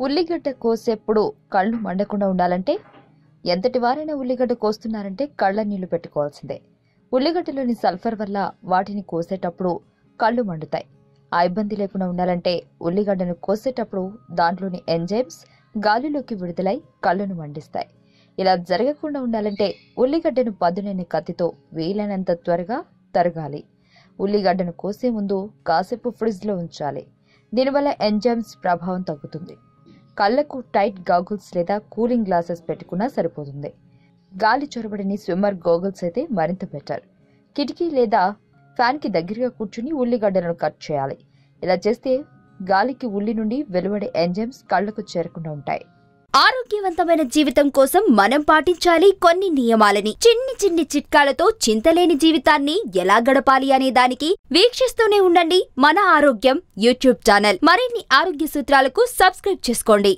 ఉల్లిగడ్డ కోసేప్పుడు కళ్ళు మండకుండా ఉండాలంటే ఎంతటి వారైనా ఉల్లిగడ్డ కోస్తున్నారంటే కళ్ళ నీళ్ళు పెట్టుకోవాల్సిందే. ఉల్లిగడ్డలోని సల్ఫర్ వల్ల వాటిని కోసేటప్పుడు కళ్ళు మండుతాయి. ఆ ఇబ్బంది లేకుండా ఉండాలంటే ఉల్లిగడ్డను కోసేటప్పుడు దాంట్లోని ఎంజైమ్స్ గాలిలోకి విడుదలై కళ్ళను మండిస్తాయి. ఇలా జరగకుండా ఉండాలంటే ఉల్లిగడ్డను పదునైన కత్తితో వీలైనంత త్వరగా తరగాలి. ఉల్లిగడ్డను కోసే ముందు కాసేపు ఫ్రిడ్జ్లో ఉంచాలి. దీనివల్ల ఎంజైమ్స్ ప్రభావం తగ్గుతుంది. కళ్ళకు టైట్ గాగుల్స్ లేదా కూలింగ్ గ్లాసెస్ పెట్టుకున్నా సరిపోతుంది. గాలి చొరబడని స్విమ్మర్ గోగుల్స్ అయితే మరింత బెటర్. కిటికీ లేదా ఫ్యాన్కి దగ్గరగా కూర్చుని ఉల్లిగడ్డలను కట్ చేయాలి. ఇలా చేస్తే గాలికి ఉల్లి నుండి వెలువడే ఎంజైమ్స్ కళ్ళకు చేరకుండా ఉంటాయి. ఆరోగ్యవంతమైన జీవితం కోసం మనం పాటించాలి కొన్ని నియమాలని. చిన్ని చిన్ని చిట్కాలతో చింతలేని జీవితాన్ని ఎలా గడపాలి అనే దానికి వీక్షిస్తూనే ఉండండి మన ఆరోగ్యం యూట్యూబ్ ఛానల్. మరిన్ని ఆరోగ్య సూత్రాలకు సబ్స్క్రైబ్ చేసుకోండి.